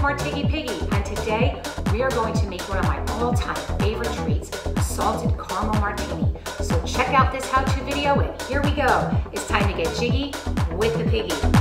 Martigy Piggy, and today we are going to make one of my all-time favorite treats, salted caramel martini. So check out this how-to video, and here we go. It's time to get jiggy with the piggy.